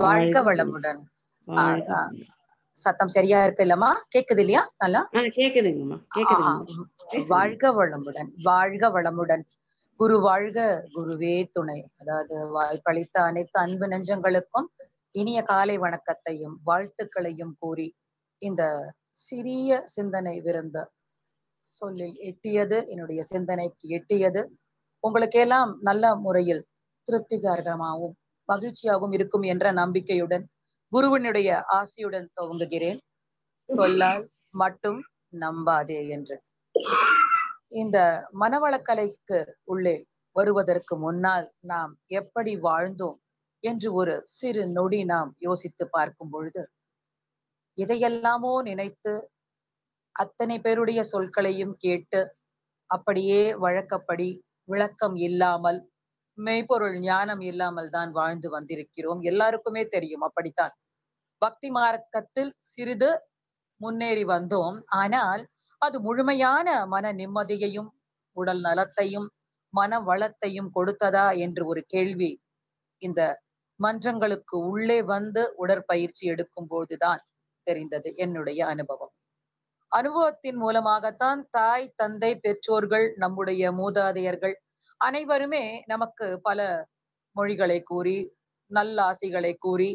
வாழ்க வளமுடன். சத்தம் சரியா இருக்கு இல்லம்மா? கேக்குது இல்லையா? நல்லா? கேக்குதுங்கம்மா. வாழ்க வளமுடன். வாழ்க வளமுடன். குரு வாழ்க குருவே துணை. அதாவது வாய்ப்பளித்த அனைத்து அன்பு நெஞ்சங்களுக்கும் இனிய காலை வணக்கத்தையும் வாழ்த்துக்களையும் கூறி இந்த சிறிய சிந்தனை விருந்த சொல்லில் எட்டியது என்னுடைய சிந்தனைக்கு எட்டியது. உங்களுக்கெல்லாம் நல்ல முறையில் திருப்திகரமாகவும் மகிழ்ச்சியாகவும் இருக்கும் என்ற நம்பிக்கையுடன் குருவினுடைய ஆசையுடன் துவங்குகிறேன். சொல்லால் மட்டும் நம்பாதே என்று. இந்த மனவளக்கலைக்கு உள்ளே வருவதற்கு முன்னால் நாம் எப்படி வாழ்ந்தோம் என்று ஒரு சிறு நொடி நாம் யோசித்து பார்க்கும் பொழுது இதையெல்லாமோ நினைத்து அத்தனை பேருடைய சொற்களையும் கேட்டு அப்படியே வழக்கப்படி விளக்கம் இல்லாமல் மெய்ப்பொருள் ஞானம் இல்லாமல் தான் வாழ்ந்து வந்திருக்கிறோம். எல்லாருக்குமே தெரியும் அப்படித்தான். பக்தி மார்க்கத்தில் சிறிது முன்னேறி வந்தோம். ஆனால் அது முழுமையான மன நிம்மதியையும் உடல் நலத்தையும் மன வளத்தையும் கொடுத்ததா என்று ஒரு கேள்வி இந்த மன்றங்களுக்கு உள்ளே வந்து உடற்பயிற்சி எடுக்கும் போதுதான் தெரிந்தது என்னுடைய அனுபவம். அனுபவத்தின் மூலமாகத்தான் தாய் தந்தை பெற்றோர்கள் நம்முடைய மூதாதையர்கள் அனைவருமே நமக்கு பல மொழிகளை கூறி நல்ல ஆசைகளை கூறி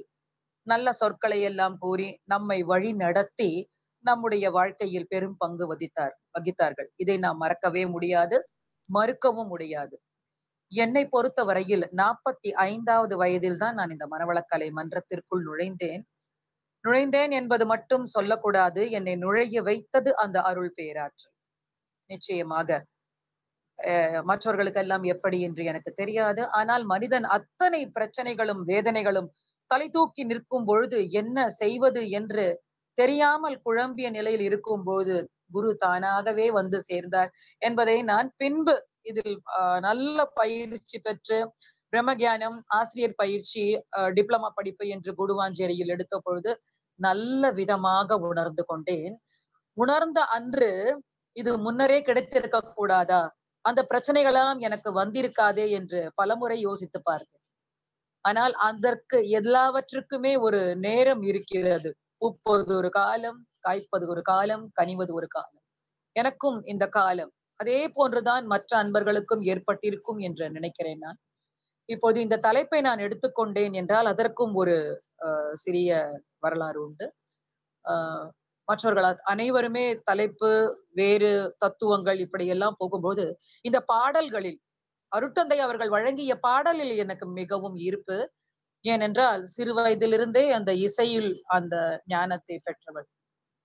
நல்ல சொற்களை எல்லாம் கூறி நம்மை வழி நடத்தி நம்முடைய வாழ்க்கையில் பெரும் பங்கு வகித்தார் வகித்தார்கள். இதை நாம் மறக்கவே முடியாது மறுக்கவும் முடியாது. என்னை பொறுத்த வரையில் நாற்பத்தி ஐந்தாவது வயதில் தான் நான் இந்த மனவளக்கலை மன்றத்திற்குள் நுழைந்தேன். நுழைந்தேன் என்பது மட்டும் சொல்லக்கூடாது என்னை நுழைய வைத்தது அந்த அருள் பேராற்றல். நிச்சயமாக அஹ் மற்றவர்களுக்கெல்லாம் எப்படி என்று எனக்கு தெரியாது. ஆனால் மனிதன் அத்தனை பிரச்சனைகளும் வேதனைகளும் தலை தூக்கி நிற்கும் பொழுது என்ன செய்வது என்று தெரியாமல் குழம்பிய நிலையில் இருக்கும் போது குரு தானாகவே வந்து சேர்ந்தார் என்பதை நான் பின்பு இதில் நல்ல பயிற்சி பெற்று பிரம்மஞானம் ஆசிரியர் பயிற்சி டிப்ளமா படிப்பு என்று குடுவாஞ்சேரியில் எடுத்த பொழுது நல்ல விதமாக உணர்ந்து கொண்டேன். உணர்ந்த அன்று இது முன்னரே கிடைத்திருக்க கூடாதா அந்த பிரச்சனைகளெல்லாம் எனக்கு வந்திருக்காதே என்று பலமுறை யோசித்து பார்த்தேன். ஆனால் அதற்கு எல்லாவற்றுக்குமே ஒரு நேரம் இருக்கிறது. உப்பது ஒரு காலம் காய்ப்பது ஒரு காலம் கனிவது ஒரு காலம். எனக்கும் இந்த காலம். அதே போன்றுதான் மற்ற அன்பர்களுக்கும் ஏற்பட்டிருக்கும் என்று நினைக்கிறேன் நான். இப்போது இந்த தலைப்பை நான் எடுத்துக்கொண்டேன் என்றால் அதற்கும் ஒரு சிறிய வரலாறு உண்டு. ஆஹ் மற்றவர்கள் அனைவருமே தலைப்பு வேறு தத்துவங்கள் இப்படி எல்லாம் போகும்போது இந்த பாடல்களில் அருட்டந்தை அவர்கள் வழங்கிய பாடலில் எனக்கு மிகவும் ஈர்ப்பு. ஏனென்றால் சிறு வயதிலிருந்தே அந்த இசையில் அந்த ஞானத்தை பெற்றவள்.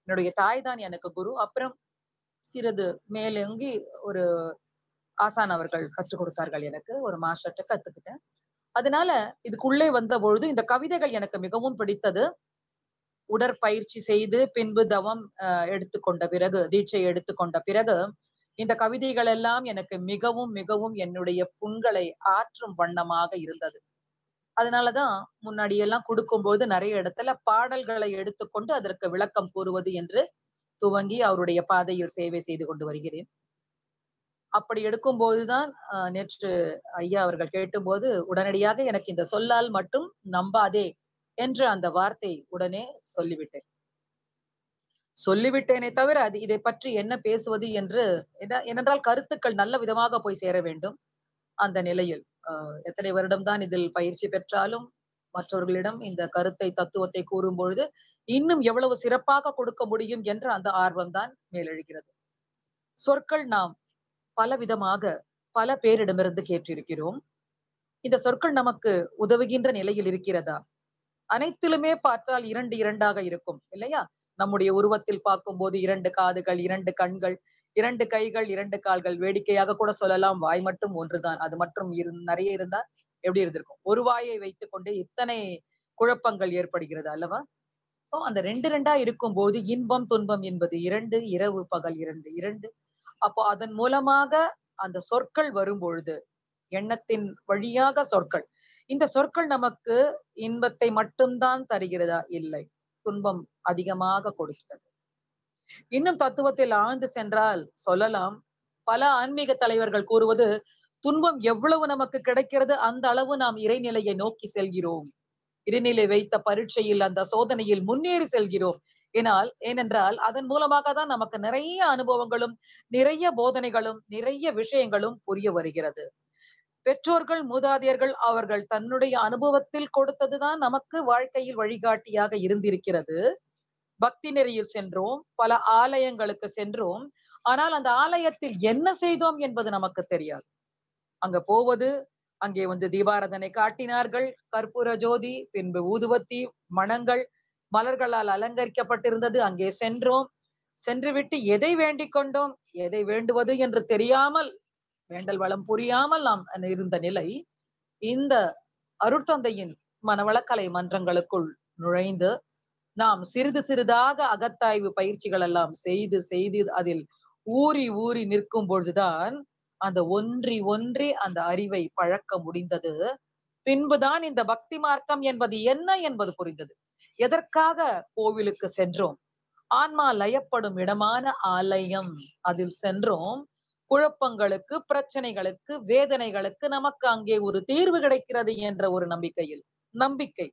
என்னுடைய தாய் தான் எனக்கு குரு. அப்புறம் சிறிது மேலோங்கி ஒரு ஆசான் அவர்கள் கற்றுக் கொடுத்தார்கள் எனக்கு. ஒரு மாஸ்டர்கிட்ட கத்துக்கிட்டேன். அதனால இதுக்குள்ளே வந்த பொழுது இந்த கவிதைகள் எனக்கு மிகவும் பிடித்தது. உடற்பயிற்சி செய்து பின்பு தவம் எடுத்துக்கொண்ட பிறகு தீட்சை எடுத்துக்கொண்ட பிறகு இந்த கவிதைகள் எல்லாம் எனக்கு மிகவும் மிகவும் என்னுடைய புண்களை ஆற்றும் வண்ணமாக இருந்தது. அதனாலதான் முன்னாடி எல்லாம் கொடுக்கும்போது நிறைய இடத்துல பாடல்களை எடுத்துக்கொண்டு அதற்கு விளக்கம் கூறுவது என்று துவங்கி அவருடைய பாதையில் சேவை செய்து கொண்டு வருகிறேன். அப்படி எடுக்கும் போதுதான் நேற்று ஐயா அவர்கள் கேட்டும்போது உடனடியாக எனக்கு இந்த சொல்லால் மட்டும் நம்பாதே என்று அந்த வார்த்தை உடனே சொல்லிவிட்டேன். சொல்லிவிட்டேனே தவிர அது இதை பற்றி என்ன பேசுவது என்று ஏனென்றால் கருத்துக்கள் நல்ல விதமாக போய் சேர வேண்டும். அந்த நிலையில் எத்தனை வருடம்தான் இதில் பயிற்சி பெற்றாலும் மற்றவர்களிடம் இந்த கருத்தை தத்துவத்தை கூறும் பொழுது இன்னும் எவ்வளவு சிறப்பாக கொடுக்க முடியும் என்ற அந்த ஆர்வம் தான் மேலெழுகிறது. சொற்கள் நாம் பல விதமாக பல பேரிடமிருந்து கேட்டிருக்கிறோம். இந்த சொற்கள் நமக்கு உதவுகின்ற நிலையில் இருக்கிறதா? அனைத்திலுமே பார்த்தால் இரண்டு இரண்டாக இருக்கும் இல்லையா? நம்முடைய உருவத்தில் பார்க்கும்போது இரண்டு காதுகள் இரண்டு கண்கள் இரண்டு கைகள் இரண்டு கால்கள். வேடிக்கையாக கூட சொல்லலாம் வாய் மட்டும் ஒன்றுதான். அது மட்டும் இரு நிறைய இருந்தால் எப்படி இருந்திருக்கும்? ஒரு வாயை வைத்துக் கொண்டு இத்தனை குழப்பங்கள் ஏற்படுகிறது அல்லவா? சோ அந்த ரெண்டு ரெண்டா இருக்கும் போது இன்பம் துன்பம் என்பது இரண்டு இரவு பகல் இரண்டு இரண்டு. அப்போ அதன் மூலமாக அந்த சொற்கள் வரும் பொழுது எண்ணத்தின் வழியாக சொற்கள் இந்த சொற்கள் நமக்கு இன்பத்தை மட்டும்தான் தருகிறதா? இல்லை. துன்பம் அதிகமாக கொடுக்கிறது. இன்னும் தத்துவத்தில் ஆழ்ந்து சென்றால் சொல்லலாம் பல ஆன்மீக தலைவர்கள் கூறுவது துன்பம் எவ்வளவு நமக்கு கிடைக்கிறது அந்த அளவு நாம் இறைநிலையை நோக்கி செல்கிறோம். இறைநிலை வைத்த பரீட்சையில் அந்த சோதனையில் முன்னேறி செல்கிறோம். ஏனால் ஏனென்றால் அதன் மூலமாக தான் நமக்கு நிறைய அனுபவங்களும் நிறைய போதனைகளும் நிறைய விஷயங்களும் புரிய வருகிறது. பெற்றோர்கள் மூதாதையர்கள் அவர்கள் தன்னுடைய அனுபவத்தில் கொடுத்ததுதான் நமக்கு வாழ்க்கையில் வழிகாட்டியாக இருந்திருக்கிறது. பக்தி நெறியில் சென்றோம் பல ஆலயங்களுக்கு சென்றோம். ஆனால் அந்த ஆலயத்தில் என்ன செய்தோம் என்பது நமக்கு தெரியாது. அங்க போவது அங்கே வந்து தீபாரதனை காட்டினார்கள் கற்பூர ஜோதி பின்பு ஊதுவத்தி மணங்கள் மலர்களால் அலங்கரிக்கப்பட்டிருந்தது. அங்கே சென்றோம். சென்று விட்டு எதை வேண்டிக் கொண்டோம்? எதை வேண்டுவது என்று தெரியாமல் வேண்டல் வளம் புரியாமல் நாம் இருந்த நிலை இந்த அருட்தந்தையின் மனவளக்கலை மன்றங்களுக்குள் நுழைந்து நாம் சிறிது சிறிதாக அகத்தாய்வு பயிற்சிகள் எல்லாம் செய்து செய்து அதில் ஊறி ஊறி நிற்கும் பொழுதுதான் அந்த ஒன்றி ஒன்றி அந்த அறிவை பழக்க முடிந்தது. பின்புதான் இந்த பக்தி மார்க்கம் என்பது என்ன என்பது புரிந்தது. எதற்காக கோவிலுக்கு சென்றோம்? ஆன்மா லயப்படும் இடமான ஆலயம் அதில் சென்றோம். குழப்பங்களுக்கு பிரச்சனைகளுக்கு வேதனைகளுக்கு நமக்கு அங்கே ஒரு தீர்வு கிடைக்கிறது என்ற ஒரு நம்பிக்கையில் நம்பிக்கை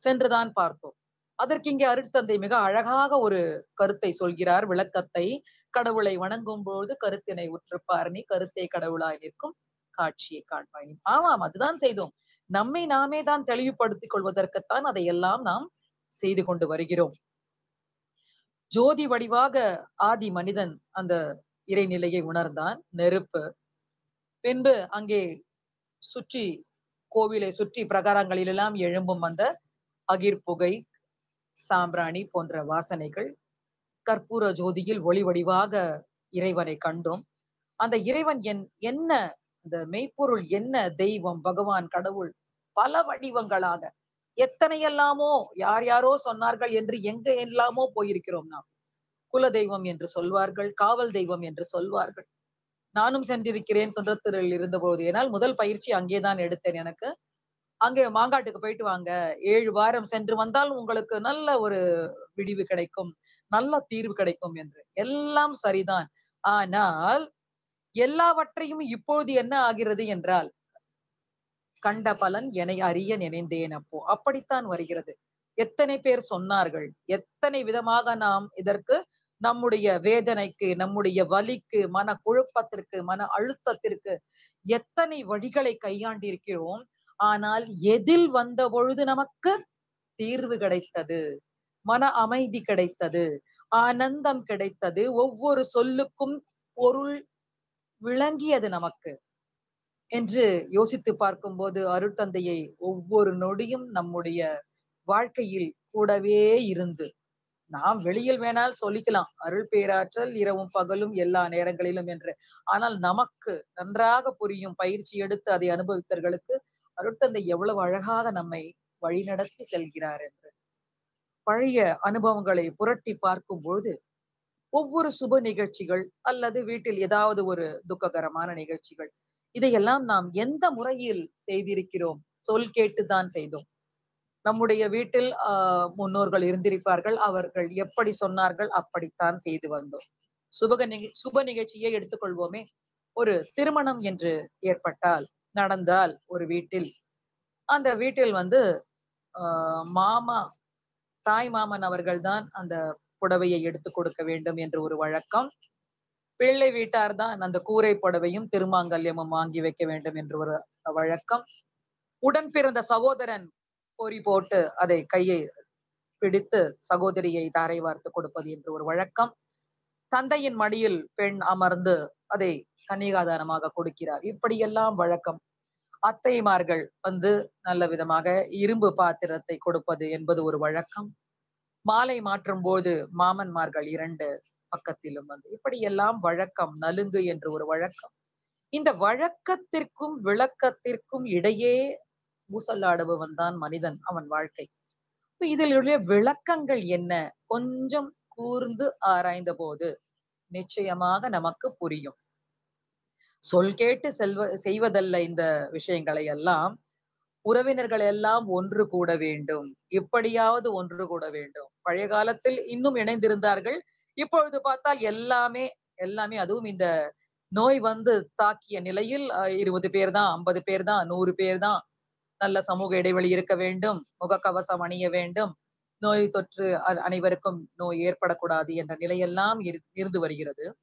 சென்றுதான் பார்த்தோம். அதற்கு இங்கே அருட்தந்தை மிக அழகாக ஒரு கருத்தை சொல்கிறார். விளக்கத்தை கடவுளை வணங்கும் பொழுது கருத்தினை உற்றுப்பார். நீ கருத்தை கடவுளாய் நிற்கும் காட்சியை காண்பாய். ஆமாம் அதுதான் செய்தோம். நம்மை நாமே தான் தெளிவுபடுத்திக் கொள்வதற்குத்தான் அதையெல்லாம் நாம் செய்து கொண்டு வருகிறோம். ஜோதி வடிவாக ஆதி மனிதன் அந்த இறைநிலையை உணர்ந்தான். நெருப்பு. பின்பு அங்கே சுற்றி கோவிலை சுற்றி பிரகாரங்களிலெல்லாம் எழும்பும் அந்த அகிர் புகை சாம்பிராணி போன்ற வாசனைகள் கற்பூர ஜோதியில் ஒளி வடிவாக இறைவனை கண்டோம். அந்த இறைவன் என் என்ன இந்த மெய்ப்பொருள் என்ன தெய்வம் பகவான் கடவுள் பல வடிவங்களாக எத்தனையெல்லாமோ யார் யாரோ சொன்னார்கள் என்று எங்க எல்லாமோ போயிருக்கிறோம் நாம். குல தெய்வம் என்று சொல்வார்கள் காவல் தெய்வம் என்று சொல்வார்கள். நானும் சென்றிருக்கிறேன் குன்றத்தூரில் இருந்தபோது. ஏனால் முதல் பயிற்சி அங்கேதான் எடுத்தேன் எனக்கு. அங்கே மாங்காட்டுக்கு போயிட்டு வாங்க. ஏழு வாரம் சென்று வந்தால் உங்களுக்கு நல்ல ஒரு விடிவு கிடைக்கும் நல்ல தீர்வு கிடைக்கும் என்று. எல்லாம் சரிதான். ஆனால் எல்லாவற்றையும் இப்போது என்ன ஆகிறது என்றால் கண்ட பலன் என்னை அறிய நினைந்தேன் அப்போ. அப்படித்தான் வருகிறது. எத்தனை பேர் சொன்னார்கள் எத்தனை விதமாக நாம் இதற்கு நம்முடைய வேதனைக்கு நம்முடைய வலிக்கு மன குழப்பத்திற்கு மன அழுத்தத்திற்கு எத்தனை வழிகளை கையாண்டிருக்கிறோம். ஆனால் எதில் வந்த பொழுது நமக்கு தீர்வு கிடைத்தது. மன அமைதி கிடைத்தது. ஆனந்தம் கிடைத்தது. ஒவ்வொரு சொல்லுக்கும் பொருள் விளங்கியது நமக்கு என்று யோசித்து பார்க்கும்போது அருட்தந்தையை ஒவ்வொரு நொடியும் நம்முடைய வாழ்க்கையில் கூடவே இருந்து நாம் வெளியில் வேணால் சொல்லிக்கலாம். அருள் பேராற்றல் இரவும் பகலும் எல்லா நேரங்களிலும் என்று. ஆனால் நமக்கு நன்றாக புரியும் பயிற்சி எடுத்து அதை அனுபவித்தவர்களுக்கு அருட்தந்தை எவ்வளவு அழகாக நம்மை வழிநடத்தி செல்கிறார் என்று. பழைய அனுபவங்களை புரட்டி பார்க்கும் பொழுது ஒவ்வொரு சுப நிகழ்ச்சிகள் அல்லது வீட்டில் ஏதாவது ஒரு துக்ககரமான நிகழ்ச்சிகள் இதையெல்லாம் நாம் எந்த முறையில் செய்திருக்கிறோம்? சொல் கேட்டுதான் செய்தோம். நம்முடைய வீட்டில் ஆஹ் முன்னோர்கள் இருந்திருப்பார்கள். அவர்கள் எப்படி சொன்னார்கள்? அப்படித்தான் செய்து வந்தோம். சுபக நிக சுப நிகழ்ச்சியை எடுத்துக்கொள்வோமே. ஒரு திருமணம் என்று ஏற்பட்டால் நடந்தால் ஒரு வீட்டில் அந்த வீட்டில் வந்து ஆஹ் மாமா தாய் மாமன் அவர்கள்தான் அந்த புடவையை எடுத்து கொடுக்க வேண்டும் என்று ஒரு வழக்கம். பிள்ளை வீட்டார் தான் அந்த கூரை புடவையும் திருமாங்கல்யமும் வாங்கி வைக்க வேண்டும் என்று ஒரு வழக்கம். உடன் பிறந்த சகோதரன் பொறி போட்டு அதை கையை பிடித்து சகோதரியை தாரை வார்த்து கொடுப்பது என்று ஒரு வழக்கம். தந்தையின் மடியில் பெண் அமர்ந்து அதை கன்னிகாதானமாக கொடுக்கிறார். இப்படியெல்லாம் வழக்கம். அத்தைமார்கள் வந்து நல்ல விதமாக இரும்பு பாத்திரத்தை கொடுப்பது என்பது ஒரு வழக்கம். மாலை மாற்றும் போது மாமன்மார்கள் இரண்டு பக்கத்திலும் வந்து இப்படியெல்லாம் வழக்கம் நலுங்கு என்று ஒரு வழக்கம். இந்த வழக்கத்திற்கும் விளக்கத்திற்கும் இடையே ஊசல்லாடுபவன் தான் மனிதன் அவன் வாழ்க்கை. இதில் விளக்கங்கள் என்ன? கொஞ்சம் கூர்ந்து ஆராய்ந்த போது நிச்சயமாக நமக்கு புரியும். சொல் கேட்டு செல்வ செய்வதல்ல இந்த விஷயங்களை எல்லாம். உறவினர்கள் எல்லாம் ஒன்று கூட வேண்டும். எப்படியாவது ஒன்று கூட வேண்டும். பழைய காலத்தில் இன்னும் இணைந்திருந்தார்கள். இப்பொழுது பார்த்தால் எல்லாமே எல்லாமே அதுவும் இந்த நோய் வந்து தாக்கிய நிலையில் இருபது பேர் தான் ஐம்பது பேர் தான் நூறு பேர் தான் நல்ல சமூக இடைவெளி இருக்க வேண்டும். முகக்கவசம் அணிய வேண்டும். நோய் தொற்று அனைவருக்கும் நோய் ஏற்படக்கூடாது என்ற நிலையெல்லாம் இரு- இருந்து வருகிறது.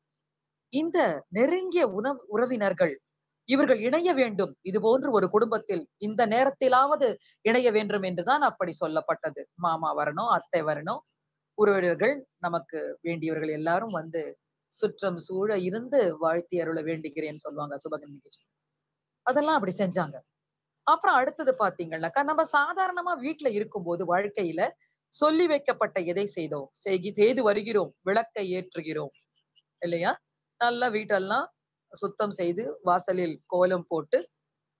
இந்த நெருங்கிய உணவு உறவினர்கள் இவர்கள் இணைய வேண்டும். இது போன்று ஒரு குடும்பத்தில் இந்த நேரத்திலாவது இணைய வேண்டும் என்றுதான் அப்படி சொல்லப்பட்டது. மாமா வரணும் அத்தை வரணும் உறவினர்கள் நமக்கு வேண்டியவர்கள் எல்லாரும் வந்து சுற்றம் சூழ இருந்து வாழ்த்தி அருள வேண்டுகிறேன்னு சொல்லுவாங்க. சுபகன் நிகழ்ச்சி. அதெல்லாம் அப்படி செஞ்சாங்க. அப்புறம் அடுத்தது பாத்தீங்கன்னாக்கா நம்ம சாதாரணமா வீட்டுல இருக்கும்போது வாழ்க்கையில சொல்லி வைக்கப்பட்ட எதை செய்தோம்? செய்கி செய்து வருகிறோம் விளக்கை ஏற்றுகிறோம். இல்லையா? நல்லா வீட்டெல்லாம் சுத்தம் செய்து வாசலில் கோலம் போட்டு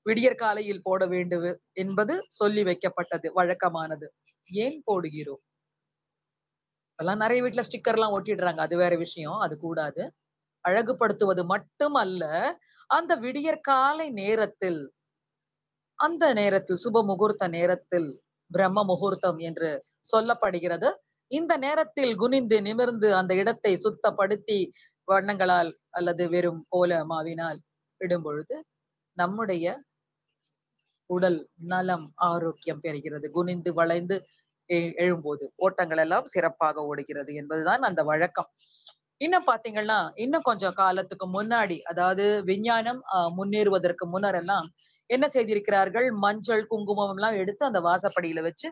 விடியற் காலையில் போட வேண்டும் என்பது சொல்லி வைக்கப்பட்டது வழக்கமானது. ஏன் போடுகிறோம்? இப்பெல்லாம் நிறைய வீட்டுல ஸ்டிக்கர் எல்லாம் ஒட்டிடுறாங்க அது வேற விஷயம் அது கூடாது. அழகுபடுத்துவது மட்டும் அல்ல அந்த விடியற் காலை நேரத்தில் அந்த நேரத்தில் சுப முகூர்த்த நேரத்தில் பிரம்ம முகூர்த்தம் என்று சொல்லப்படுகிறது. இந்த நேரத்தில் குனிந்து நிமிர்ந்து அந்த இடத்தை சுத்தப்படுத்தி வண்ணங்களால் அல்லது வெறும் கோல மாவினால் இடும் பொழுது நம்முடைய உடல் நலம் ஆரோக்கியம் பெறுகிறது. குனிந்து வளைந்து எழும்போது ஓட்டங்கள் எல்லாம் சிறப்பாக ஓடுகிறது என்பதுதான் அந்த வழக்கம். இன்னும் பாத்தீங்கன்னா இன்னும் கொஞ்சம் காலத்துக்கு முன்னாடி அதாவது விஞ்ஞானம் முன்னேறுவதற்கு முன்னர் எல்லாம் என்ன செய்திருக்கிறார்கள்? மஞ்சள் குங்குமம் எல்லாம் எடுத்து அந்த வாசப்படியில வச்சு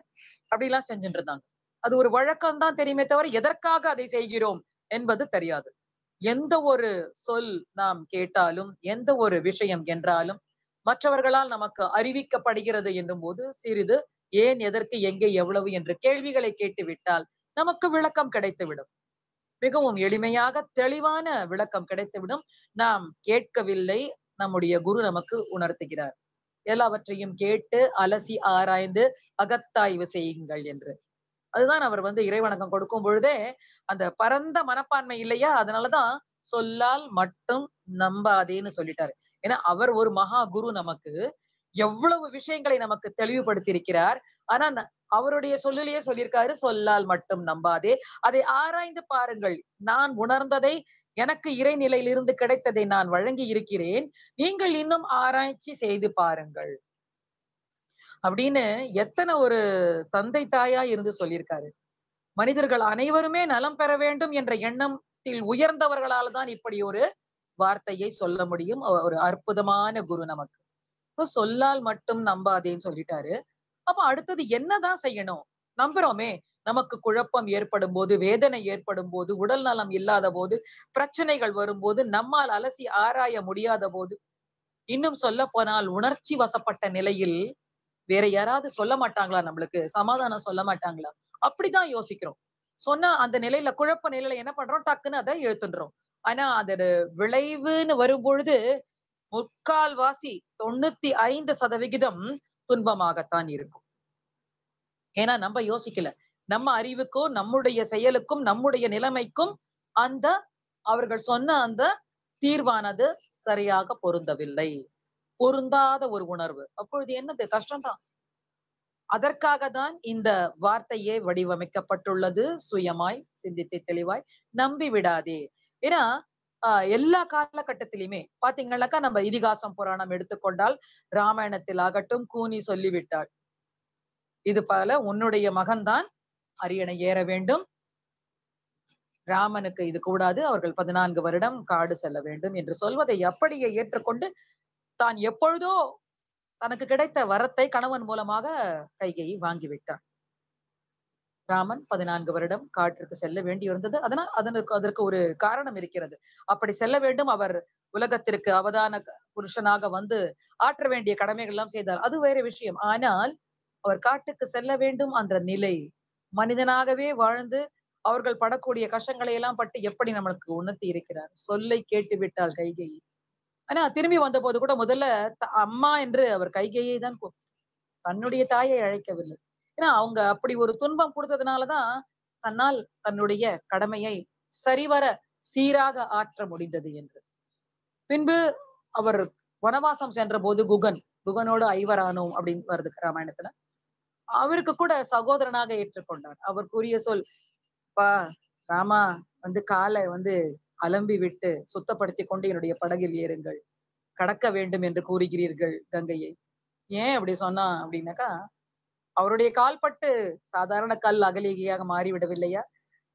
அப்படிலாம் செஞ்சுட்டு இருந்தாங்க. அது ஒரு வழக்கம் தான் தெரியுமே தவிர எதற்காக அதை செய்கிறோம் என்பது தெரியாது. எந்த ஒரு சொல் நாம் கேட்டாலும் எந்த ஒரு விஷயம் என்றாலும் மற்றவர்களால் நமக்கு அறிவிக்கப்படுகிறது என்னும் போது சிறிது ஏன் எதற்கு எங்கே எவ்வளவு? என்று கேள்விகளை கேட்டுவிட்டால் நமக்கு விளக்கம் கிடைத்துவிடும். மிகவும் எளிமையாக தெளிவான விளக்கம் கிடைத்துவிடும். நாம் கேட்கவில்லை நம்முடைய குரு நமக்கு உணர்த்துகிறார். எல்லாவற்றையும் கேட்டு அலசி ஆராய்ந்து அகத்தாய்வு செய்யுங்கள் என்று. அதுதான் அவர் வந்து இறைவணக்கம் கொடுக்கும் பொழுதே அந்த பரந்த மனப்பான்மை இல்லையா? அதனாலதான் சொல்லால் மட்டும் நம்பாதேன்னு சொல்லிட்டாரு. ஏன்னா அவர் ஒரு மகா குரு நமக்கு. எவ்வளவு விஷயங்களை நமக்கு தெளிவுபடுத்தி இருக்கிறார் ஆனா அவருடைய சொல்லிலேயே சொல்லியிருக்காரு சொல்லால் மட்டும் நம்பாதே. அதை ஆராய்ந்து பாருங்கள். நான் உணர்ந்ததை எனக்கு இறைநிலையிலிருந்து கிடைத்ததை நான் வழங்கி இருக்கிறேன் நீங்கள் இன்னும் ஆராய்ச்சி செய்து பாருங்கள். அப்படின்னு எத்தனை ஒரு தந்தை தாயா இருந்து சொல்லியிருக்காரு. மனிதர்கள் அனைவருமே நலம் பெற வேண்டும் என்ற எண்ணத்தில் உயர்ந்தவர்களால தான் இப்படி ஒரு வார்த்தையை சொல்ல முடியும். ஒரு அற்புதமான குரு நமக்கு. சொல்லால் மட்டும் நம்பாதேன்னு சொல்லிட்டாரு. அப்ப அடுத்தது என்னதான் செய்யணும்? நம்புறோமே. நமக்கு குழப்பம் ஏற்படும் போது வேதனை ஏற்படும் போது உடல் நலம் இல்லாத போது பிரச்சனைகள் வரும்போது நம்மால் அலசி ஆராய முடியாத போது இன்னும் சொல்ல போனால் உணர்ச்சி வசப்பட்ட நிலையில் வேற யாராவது சொல்ல மாட்டாங்களா நம்மளுக்கு? சமாதானம் சொல்ல மாட்டாங்களா? அப்படிதான் யோசிக்கிறோம். சொன்னா அந்த நிலையில குழப்ப நிலையில என்ன பண்றோம்? டக்குன்னு அதை எழுத்துன்றோம் ஆனா அதோட விளைவுன்னு வரும்பொழுது முக்கால் வாசி தொண்ணூத்தி ஐந்து சதவிகிதம் துன்பமாகத்தான் இருக்கும். ஏன்னா நம்ம யோசிக்கல. நம்ம அறிவுக்கும் நம்முடைய செயலுக்கும் நம்முடைய நிலைமைக்கும் அந்த அவர்கள் சொன்ன அந்த தீர்வானது சரியாக பொருந்தவில்லை. பொருந்தாத ஒரு உணர்வு. அப்பொழுது என்னது? கஷ்டம்தான். அதற்காக தான் இந்த வார்த்தையே வடிவமைக்கப்பட்டுள்ளது. சுயமாய் சிந்தித்து தெளிவாய் நம்பி விடாதே. ஏன்னா எல்லா காலகட்டத்திலுமே பாத்தீங்கன்னாக்கா நம்ம இதிகாசம் புராணம் எடுத்துக்கொண்டால் ராமாயணத்தில் ஆகட்டும் கூனி சொல்லிவிட்டாள். இது போல உன்னுடைய மகன்தான் அரியணை ஏற வேண்டும். ராமனுக்கு இது கூடாது. அவர்கள் பதினான்கு வருடம் காடு செல்ல வேண்டும் என்று சொல்வதை அப்படியே ஏற்றுக்கொண்டு தான் எப்பொழுதோ தனக்கு கிடைத்த வரத்தை கணவன் மூலமாக கைகையை வாங்கிவிட்டான். ராமன் பதினான்கு வருடம் காட்டிற்கு செல்ல வேண்டி இருந்தது அதனால் அதற்கு அதற்கு ஒரு காரணம் இருக்கிறது. அப்படி செல்ல வேண்டும். அவர் உலகத்திற்கு அவதான புருஷனாக வந்து ஆற்ற வேண்டிய கடமைகள் எல்லாம் செய்தார். அது வேற விஷயம். ஆனால் அவர் காட்டுக்கு செல்ல வேண்டும் என்ற நிலை மனிதனாகவே வாழ்ந்து அவர்கள் படக்கூடிய கஷ்டங்களை எல்லாம் பட்டு எப்படி நம்மளுக்கு உணர்த்தி இருக்கிறார்? சொல்லை கேட்டு விட்டால் கைகை. ஆனா திரும்பி வந்த போது கூட முதல்ல அம்மா என்று அவர் கைகையை தான் தன்னுடைய தாயை அழைக்கவில்லை. ஏன்னா அவங்க அப்படி ஒரு துன்பம் கொடுத்ததுனாலதான் தன்னால் தன்னுடைய கடமையை சரிவர சீராக ஆற்ற முடிந்தது என்று. பின்பு அவர் வனவாசம் சென்ற போது குகன் குகனோடு ஐவரானோம் அப்படின்னு வருது ராமாயணத்துல. அவருக்கு கூட சகோதரனாக ஏற்றுக்கொண்டார். அவர் கூறிய சொல் பா ராமா வந்து காலை வந்து அலம்பி விட்டு சுத்தப்படுத்தி கொண்டு என்னுடைய படகில் ஏறுங்கள். கடக்க வேண்டும் என்று கூறுகிறீர்கள் கங்கையை. ஏன் அப்படி சொன்னா அப்படின்னாக்கா அவருடைய கால்பட்டு சாதாரண கல் அகலிகையாக மாறிவிடவில்லையா?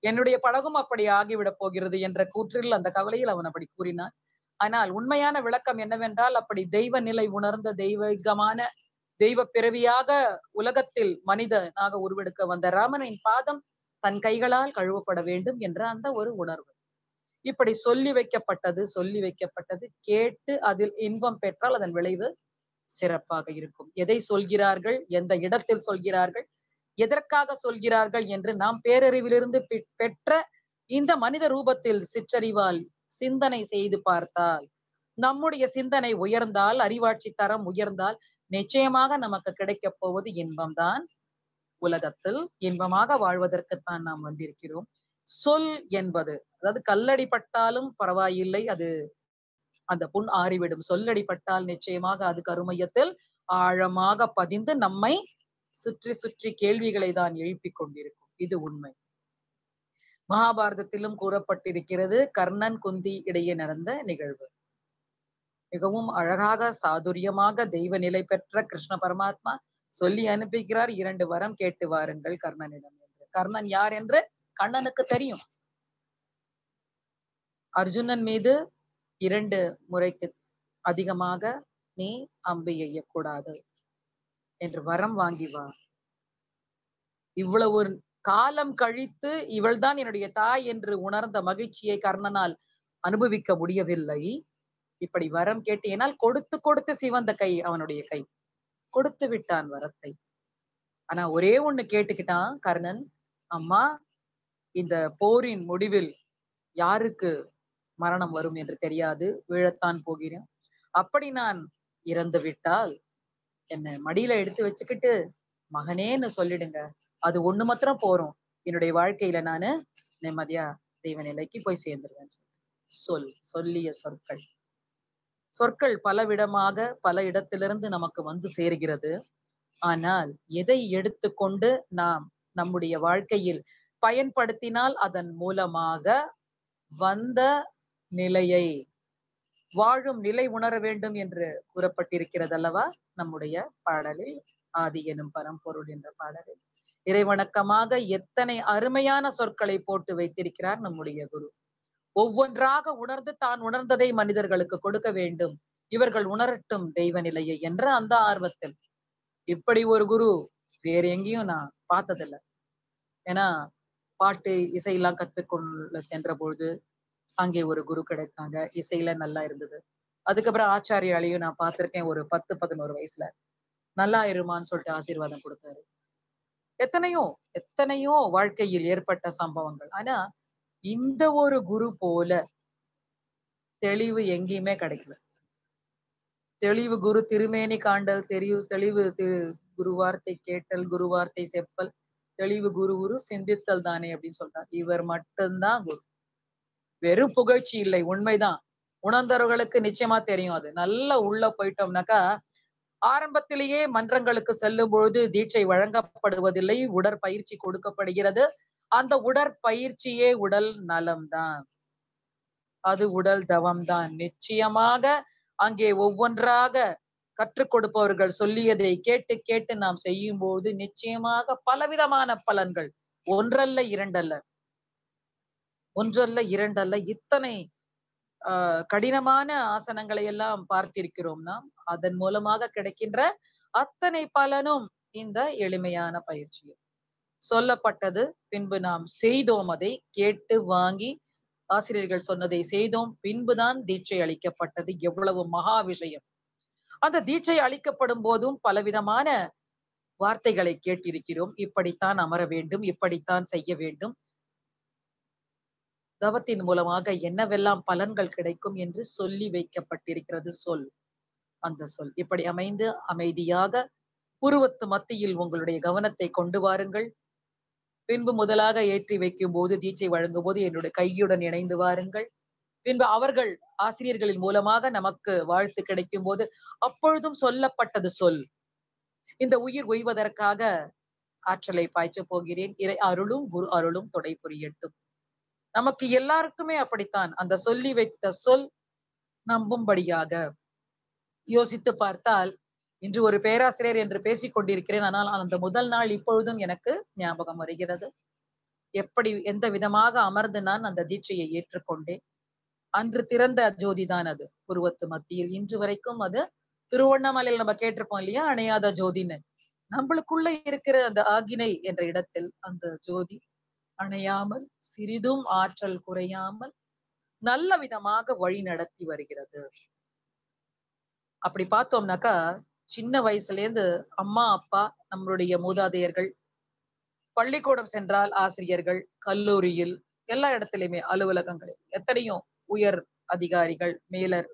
என்னுடைய படகும் அப்படி ஆகிவிடப் போகிறது என்ற கூற்றில் அந்த கவலையில் அவன் அப்படி கூறினான். ஆனால் உண்மையான விளக்கம் என்னவென்றால் அப்படி தெய்வ நிலை உணர்ந்த தெய்வீகமான தெய்வ பிறவியாக உலகத்தில் மனிதனாக உருவெடுக்க வந்த ராமனின் பாதம் தன் கைகளால் கழுவப்பட வேண்டும் என்ற அந்த ஒரு உணர்வு. இப்படி சொல்லி வைக்கப்பட்டது சொல்லி வைக்கப்பட்டது கேட்டு அதில் இன்பம் பெற்றால் அதன் விளைவு சிறப்பாக இருக்கும். எதை சொல்கிறார்கள் எந்த இடத்தில் சொல்கிறார்கள் எதற்காக சொல்கிறார்கள் என்று நாம் பேரறிவிலிருந்து பெற்ற இந்த மனித ரூபத்தில் சிற்றறிவால் சிந்தனை செய்து பார்த்தால் நம்முடைய சிந்தனை உயர்ந்தால் அறிவாட்சி தரம் உயர்ந்தால் நிச்சயமாக நமக்கு கிடைக்கப் போவது இன்பம்தான். உலகத்தில் இன்பமாக வாழ்வதற்குத்தான் நாம் வந்திருக்கிறோம். சொல் என்பது அதாவது கல்லடிப்பட்டாலும் பரவாயில்லை அது அந்த புண் ஆறிவிடும். சொல்லடிப்பட்டால் நிச்சயமாக அது கருமையத்தில் ஆழமாக பதிந்து நம்மை சுற்றி சுற்றி கேள்விகளை தான் எழுப்பிக் கொண்டிருக்கும். இது உண்மை. மகாபாரதத்திலும் கூறப்பட்டிருக்கிறது கர்ணன் குந்தி இடையே நடந்த நிகழ்வு. மிகவும் அழகாக சாதுரியமாக தெய்வ நிலை பெற்ற கிருஷ்ண பரமாத்மா சொல்லி அனுப்புகிறார் இரண்டு வரம் கேட்டு வாருங்கள் கர்ணனிடம் என்று. கர்ணன் யார் என்று கண்ணனுக்கு தெரியும். அர்ஜுனன் மீது இரண்டு முறைக்கு அதிகமாக நீ அம்பை எய்யக்கூடாது என்று வரம் வாங்கி வா. இவ்வளவு காலம் கழித்து இவள்தான் என்னுடைய தாய் என்று உணர்ந்த மகிழ்ச்சியை கர்ணனால் அனுபவிக்க முடியவில்லை. இப்படி வரம் கேட்டு ஏனால் கொடுத்து கொடுத்து சிவந்த கை அவனுடைய கை. கொடுத்து விட்டான் வரத்தை. ஆனா ஒரே ஒண்ணு கேட்டுக்கிட்டான் கர்ணன். அம்மா இந்த போரின் முடிவில் யாருக்கு மரணம் வரும் என்று தெரியாது. விழத்தான் போகிறேன். அப்படி நான் இறந்து விட்டால் என்ன மடியில எடுத்து வச்சுக்கிட்டு மகனேன்னு சொல்லிடுங்க. அது ஒண்ணு மாத்திரம் போறோம். என்னுடைய வாழ்க்கையில நானு நிம்மதியா தெய்வ நிலைக்கு போய் சேர்ந்துருவேன் சொல் சொல்லிய சொற்கள். சொற்கள் பலவிடமாக பல இடத்திலிருந்து நமக்கு வந்து சேர்கிறது. ஆனால் எதை எடுத்துக்கொண்டு நாம் நம்முடைய வாழ்க்கையில் பயன்படுத்தினால் அதன் மூலமாக வந்த நிலையை வாழும் நிலை உணர வேண்டும் என்று கூறப்பட்டிருக்கிறது அல்லவா நம்முடைய பாடலில் ஆதி எனும் பரம்பொருள் என்ற பாடலில். இறைவணக்கமாக எத்தனை அருமையான சொற்களை போட்டு வைத்திருக்கிறார் நம்முடைய குரு. ஒவ்வொன்றாக உணர்ந்து தான் உணர்ந்ததை மனிதர்களுக்கு கொடுக்க வேண்டும். இவர்கள் உணரட்டும் தெய்வ நிலையை என்ற அந்த ஆர்வத்தில். இப்படி ஒரு குரு வேற எங்கேயும் நான் பார்த்ததில்ல. ஏன்னா பாட்டு இசையெல்லாம் கத்துக்கொள்ள சென்ற பொழுது அங்கே ஒரு குரு கிடைத்தாங்க. இசையில நல்லா இருந்தது. அதுக்கப்புறம் ஆச்சாரியாலையும் நான் பார்த்திருக்கேன் ஒரு பத்து பதினோரு வயசுல. நல்லா இருமான்னு சொல்லிட்டு ஆசீர்வாதம் கொடுத்தாரு. எத்தனையோ எத்தனையோ வாழ்க்கையில் ஏற்பட்ட சம்பவங்கள். ஆனா இந்த ஒரு குரு போல தெளிவு எங்கேயுமே கிடைக்கல. தெளிவு குரு திருமேனி காண்டல் தெளிவு தெளிவு குருவார்த்தை குரு வார்த்தை கேட்டல் குருவார்த்தை செப்பல் தெளிவு குரு குரு சிந்தித்தல் தானே அப்படின்னு சொல்றார் இவர் மட்டும்தான் குரு. வெறும் புகழ்ச்சி இல்லை உண்மைதான். உணர்ந்தவர்களுக்கு நிச்சயமா தெரியும் அது. நல்லா உள்ள போயிட்டோம்னாக்கா ஆரம்பத்திலேயே மன்றங்களுக்கு செல்லும் பொழுது தீட்சை வழங்கப்படுவதில்லை உடற்பயிற்சி கொடுக்கப்படுகிறது. அந்த உடற்பயிற்சியே உடல் நலம்தான். அது உடல் தவம்தான். நிச்சயமாக அங்கே ஒவ்வொன்றாக கற்றுக் கொடுப்பவர்கள் சொல்லியதை கேட்டு கேட்டு நாம் செய்யும் போது நிச்சயமாக பலவிதமான பலன்கள். ஒன்றல்ல இரண்டல்ல. ஒன்றல்ல இரண்டல்ல இத்தனை ஆஹ் கடினமான ஆசனங்களை எல்லாம் பார்த்திருக்கிறோம் நாம். அதன் மூலமாக கிடைக்கின்ற அத்தனை பலனும் இந்த எளிமையான பயிற்சியும் சொல்லப்பட்டது. பின்பு நாம் செய்தோம் அதை கேட்டு வாங்கி ஆசிரியர்கள் சொன்னதை செய்தோம். பின்புதான் தீட்சை அளிக்கப்பட்டது. எவ்வளவு மகா விஷயம். அந்த தீட்சை அளிக்கப்படும் போதும் பலவிதமான வார்த்தைகளை கேட்டிருக்கிறோம். இப்படித்தான் அமர வேண்டும். இப்படித்தான் செய்ய வேண்டும். தவத்தின் மூலமாக என்னவெல்லாம் பலன்கள் கிடைக்கும் என்று சொல்லி வைக்கப்பட்டிருக்கிறது. சொல். அந்த சொல். இப்படி அமைந்து அமைதியாக உருவத்து மத்தியில் உங்களுடைய கவனத்தை கொண்டு வாருங்கள். பின்பு முதலாக ஏற்றி வைக்கும் போது தீட்சை வழங்கும் போது என்னுடைய கையுடன் இணைந்து வாருங்கள். பின்பு அவர்கள் ஆசிரியர்களின் மூலமாக நமக்கு வாழ்த்து கிடைக்கும் போது அப்பொழுதும் சொல்லப்பட்டது சொல். இந்த உயிர் உய்வதற்காக ஆற்றலை பாய்ச்ச போகிறேன். இறை அருளும் குரு அருளும் தொடை புரியட்டும். நமக்கு எல்லாருக்குமே அப்படித்தான். அந்த சொல்லி வைத்த சொல் நம்பும்படியாக யோசித்து பார்த்தால் இன்று ஒரு பேராசிரியர் என்று பேசிக் கொண்டிருக்கிறேன். ஆனால் அந்த முதல் நாள் இப்பொழுதும் எனக்கு ஞாபகம் வருகிறது. எப்படி எந்த விதமாக அமர்ந்து நான் அந்த தீட்சையை ஏற்றுக்கொண்டேன்? அன்று திறந்த ஜோதிதான் அது. புருவத்து மத்தியில் இன்று வரைக்கும் அது திருவண்ணாமலையில் நம்ம கேட்டிருப்போம் இல்லையா? அணையாத ஜோதின்னு. நம்மளுக்குள்ள இருக்கிற அந்த ஆகினை என்ற இடத்தில் அந்த ஜோதி அணையாமல் சிறிதும் ஆற்றல் குறையாமல் நல்ல விதமாக வழி நடத்தி வருகிறது. அப்படி பார்த்தோம்னாக்கா சின்ன வயசுல இருந்து அம்மா அப்பா நம்மளுடைய மூதாதையர்கள் பள்ளிக்கூடம் சென்றால் ஆசிரியர்கள் கல்லூரியில் எல்லா இடத்துலையுமே அலுவலகங்களில் எத்தனையோ உயர் அதிகாரிகள் மேலர்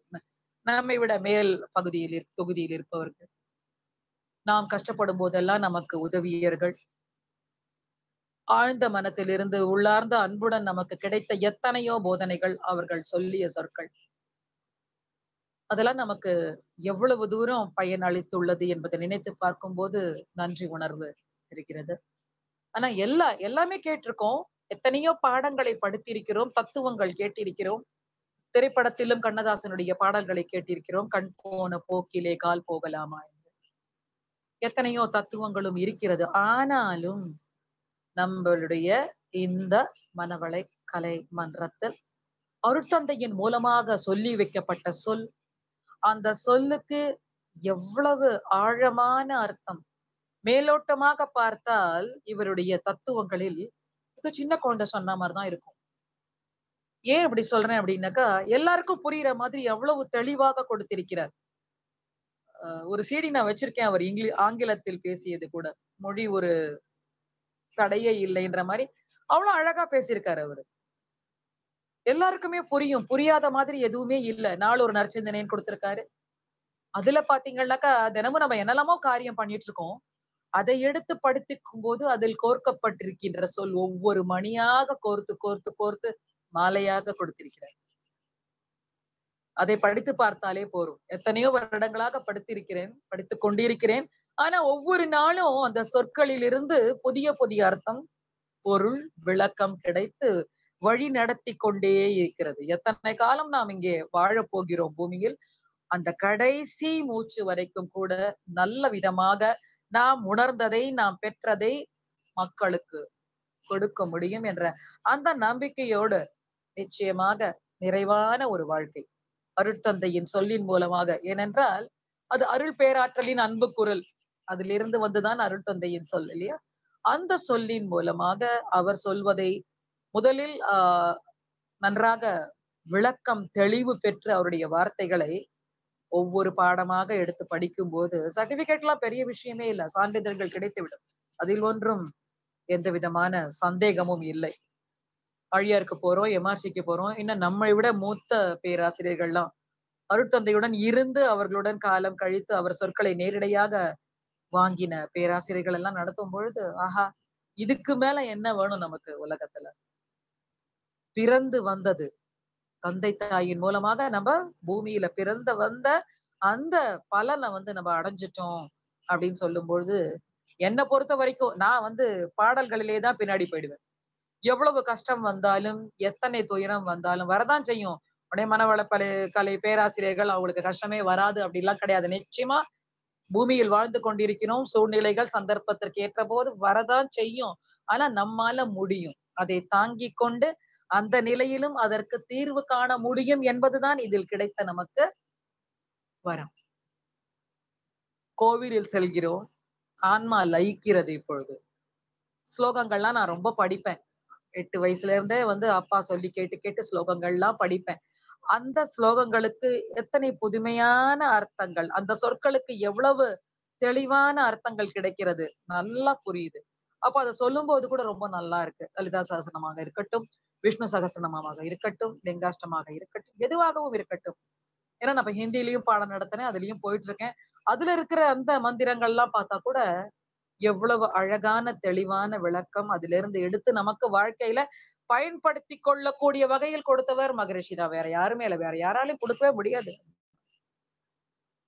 நம்மை விட மேல் பகுதியில் தொகுதியில் இருப்பவர்கள். நாம் கஷ்டப்படும் போதெல்லாம் நமக்கு உதவியர்கள். ஆழ்ந்த மனத்திலிருந்து உள்ளார்ந்த அன்புடன் நமக்கு கிடைத்த எத்தனையோ போதனைகள் அவர்கள் சொல்லிய சொற்கள். அதெல்லாம் நமக்கு எவ்வளவு தூரம் பயன் அளித்துள்ளது என்பதை நினைத்து பார்க்கும்போது நன்றி உணர்வு இருக்கிறது. ஆனா எல்லா எல்லாமே கேட்டிருக்கோம். எத்தனையோ பாடங்களை படித்திருக்கிறோம் தத்துவங்கள் கேட்டிருக்கிறோம். திரைப்படத்திலும் கண்ணதாசனுடைய பாடல்களை கேட்டிருக்கிறோம். கண் போன போக்கிலே கால் போகலாமா என்று. எத்தனையோ தத்துவங்களும் இருக்கிறது. ஆனாலும் நம்மளுடைய இந்த மனவளை கலை மன்றத்தில் அருட்தந்தையின் மூலமாக சொல்லி வைக்கப்பட்ட சொல் அந்த சொல்லுக்கு எவ்வளவு ஆழமான அர்த்தம். மேலோட்டமாக பார்த்தால் இவருடைய தத்துவங்களில் இது சின்ன குழந்தை சொன்ன மாதிரிதான் இருக்கும். ஏன் அப்படி சொல்றேன் அப்படின்னாக்கா எல்லாருக்கும் புரியுற மாதிரி எவ்வளவு தெளிவாக கொடுத்திருக்கிறார். ஒரு சீடி நான் வச்சிருக்கேன் அவர் இங்கிலி ஆங்கிலத்தில் பேசியது கூட. மொழி ஒரு தடையே இல்லைன்ற மாதிரி அவ்வளவு அழகா பேசியிருக்காரு அவரு. எல்லாருக்குமே புரியும். புரியாத மாதிரி எதுவுமே இல்ல. நாள் ஒரு நற்சிந்தனைன்னு கொடுத்திருக்காரு. அதுல பாத்தீங்கன்னாக்கா தினமும் நம்ம என்னெல்லாமோ காரியம் பண்ணிட்டு இருக்கோம் அதை எடுத்து படுத்திக்கும் போது அதில் கோர்க்கப்பட்டிருக்கின்ற சொல் ஒவ்வொரு மணியாக கோர்த்து கோர்த்து கோர்த்து மாலையாக கொடுத்திருக்கிறார். அதை படித்து பார்த்தாலே போரும். எத்தனையோ வருடங்களாக படித்திருக்கிறேன் படித்து கொண்டிருக்கிறேன். ஆனா ஒவ்வொரு நாளும் அந்த சொற்களில் இருந்து புதிய புதிய அர்த்தம் பொருள் விளக்கம் கிடைத்து வழி நடத்தி கொண்டே இருக்கிறது. எத்தனை காலம் நாம் இங்கே வாழப் போகிறோம் பூமியில்? அந்த கடைசி மூச்சு வரைக்கும் கூட நல்ல விதமாக நாம் உணர்ந்ததை நாம் பெற்றதை மக்களுக்கு கொடுக்க முடியும் என்ற அந்த நம்பிக்கையோடு நிச்சயமாக நிறைவான ஒரு வாழ்க்கை. அருட்தந்தையின் சொல்லின் மூலமாக. ஏனென்றால் அது அருள் பேராற்றலின் அன்பு குரல். அதிலிருந்து வந்துதான் அருட்தந்தையின் சொல் இல்லையா? அந்த சொல்லின் மூலமாக அவர் சொல்வதை முதலில் ஆஹ் நன்றாக விளக்கம் தெளிவு பெற்று அவருடைய வார்த்தைகளை ஒவ்வொரு பாடமாக எடுத்து படிக்கும் போது சர்டிபிகேட் எல்லாம் பெரிய விஷயமே இல்லை. சான்றிதழ்கள் கிடைத்துவிடும். அதில் ஒன்றும் எந்த விதமான சந்தேகமும் இல்லை. அழியாருக்கு போறோம் எம்ஆர்சிக்கு போறோம். இன்னும் நம்மை விட மூத்த பேராசிரியர்கள்லாம் அருட்தந்தையுடன் இருந்து அவர்களுடன் காலம் கழித்து அவர் சொற்களை நேரடியாக வாங்கின பேராசிரியர்கள் எல்லாம் நடத்தும் பொழுது ஆஹா இதுக்கு மேல என்ன வேணும் நமக்கு உலகத்துல? பிறந்து வந்தது. தந்தை தாயின் மூலமாக நம்ம பூமியில பிறந்த வந்த அந்த பலனை வந்து நம்ம அடைஞ்சிட்டோம் அப்படின்னு சொல்லும் பொழுது என்னை பொறுத்த வரைக்கும் நான் வந்து பாடல்களிலே தான் பின்னாடி போயிடுவேன். எவ்வளவு கஷ்டம் வந்தாலும் எத்தனை துயரம் வந்தாலும் வரதான் செய்யும். உடனே மனவள பல கலை பேராசிரியர்கள் அவங்களுக்கு கஷ்டமே வராது அப்படிலாம் கிடையாது. நிச்சயமா பூமியில் வாழ்ந்து கொண்டிருக்கிறோம். சூழ்நிலைகள் சந்தர்ப்பத்திற்கு ஏற்ற போது வரதான் செய்யும். ஆனா நம்மால முடியும். அதை தாங்கி கொண்டு அந்த நிலையிலும் அதற்கு தீர்வு காண முடியும் என்பதுதான் இதில் கிடைத்த நமக்கு வரம். கோவிலில் செல்கிறோம். ஆன்மா லயிக்கிறது இப்பொழுது. ஸ்லோகங்கள்லாம் நான் ரொம்ப படிப்பேன். எட்டு வயசுல இருந்தே வந்து அப்பா சொல்லி கேட்டு கேட்டு ஸ்லோகங்கள்லாம் படிப்பேன். அந்த ஸ்லோகங்களுக்கு எத்தனை புதுமையான அர்த்தங்கள் அந்த சொற்களுக்கு எவ்வளவு தெளிவான அர்த்தங்கள் கிடைக்கிறது நல்லா புரியுது. அப்ப அதை சொல்லும் போது கூட ரொம்ப நல்லா இருக்கு. லலிதா சாசனமாக இருக்கட்டும் விஷ்ணு சகசனமாக இருக்கட்டும் லிங்காஷ்டமாக இருக்கட்டும் எதுவாகவும் இருக்கட்டும். ஏன்னா நம்ம ஹிந்திலையும் பாடம் நடத்தினேன் அதுலயும் போயிட்டு இருக்கேன் அதுல இருக்கிற அந்த மந்திரங்கள்லாம் பார்த்தா கூட எவ்வளவு அழகான தெளிவான விளக்கம் அதுல இருந்து எடுத்து நமக்கு வாழ்க்கையில பயன்படுத்தி கொள்ளக்கூடிய வகையில் கொடுத்தவர் மகரிஷி தான். வேற யாருமே இல்லை. வேற யாராலையும் கொடுக்கவே முடியாது.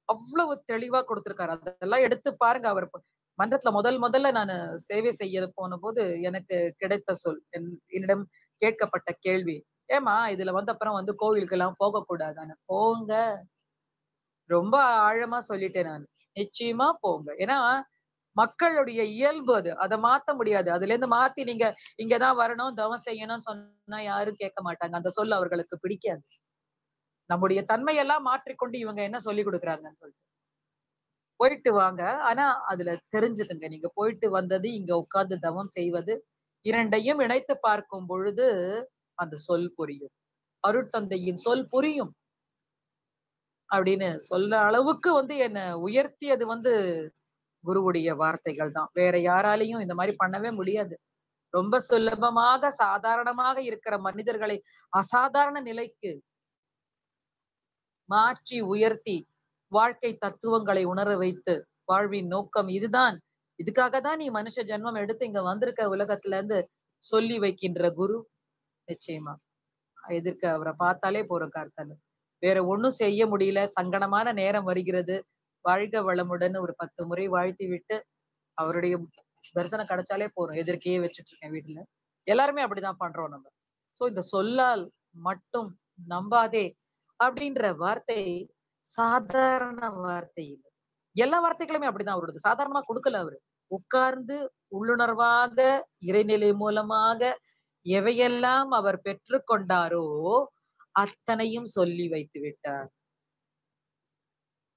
அவ்வளவு தெளிவா கொடுத்திருக்காரு. அதெல்லாம் எடுத்து பாருங்க. அவர் மன்றத்துல முதல் முதல்ல நான் சேவை செய்ய போன போது எனக்கு கிடைத்த சொல். என்னிடம் கேட்கப்பட்ட கேள்வி. ஏமா இதுல வந்த அப்புறம் வந்து கோவிலுக்கு எல்லாம் போக கூடாதானு போங்க. ரொம்ப ஆழமா சொல்லிட்டேன் நான். நிச்சயமா போங்க. ஏன்னா மக்களுடைய இயல்பு அது. அதை மாத்த முடியாது. அதுல இருந்து மாத்தி நீங்க இங்கதான் வரணும் தவம் செய்யணும்னு சொன்னா யாரும் கேட்க மாட்டாங்க. அந்த சொல் அவர்களுக்கு பிடிக்காது. நம்முடைய தன்மையெல்லாம் மாற்றிக்கொண்டு இவங்க என்ன சொல்லி கொடுக்குறாங்கன்னு சொல்லிட்டு. போயிட்டு வாங்க. ஆனா அதுல தெரிஞ்சுக்குங்க. நீங்க போயிட்டு வந்தது இங்க உட்கார்ந்து தவம் செய்வது இரண்டையும் இணைத்து பார்க்கும் பொழுது அந்த சொல் புரியும். அருட்தந்தையின் சொல் புரியும். அப்படின்னு சொல்ற அளவுக்கு வந்து என்னை உயர்த்தியது வந்து குருவுடைய வார்த்தைகள் தான். வேற யாராலையும் இந்த மாதிரி பண்ணவே முடியாது. ரொம்ப சுலபமாக சாதாரணமாக இருக்கிற மனிதர்களை அசாதாரண நிலைக்கு மாற்றி உயர்த்தி வாழ்க்கை தத்துவங்களை உணர வைத்து வாழ்வின் நோக்கம் இதுதான். இதுக்காக தான் நீ மனுஷ ஜென்மம் எடுத்து இங்க வந்திருக்க உலகத்துல இருந்து சொல்லி வைக்கின்ற குரு. நிச்சயமா. எதிர்க்க அவரை பார்த்தாலே போறோம் கார்த்தால. வேற ஒண்ணும் செய்ய முடியல. சங்கடமான நேரம் வருகிறது. வாழ்க வளமுடன் ஒரு பத்து முறை வாழ்த்தி விட்டு அவருடைய தரிசனம் கிடைச்சாலே போறோம். எதிர்க்கையே வச்சுட்டு இருக்கேன் வீட்டுல எல்லாருமே அப்படிதான் பண்றோம் நம்ம. சோ இந்த சொல்லால் மட்டும் நம்பாதே அப்படின்ற வார்த்தை சாதாரண வார்த்தை இல்லை எல்லா வார்த்தைகளுமே அப்படிதான் அவருக்கு சாதாரணமா கொடுக்கல அவரு. உட்கார்ந்து உள்ளுணர்வாக இறைநிலை மூலமாக எவையெல்லாம் அவர் பெற்று கொண்டாரோ அத்தனையும் சொல்லி வைத்து விட்டார்.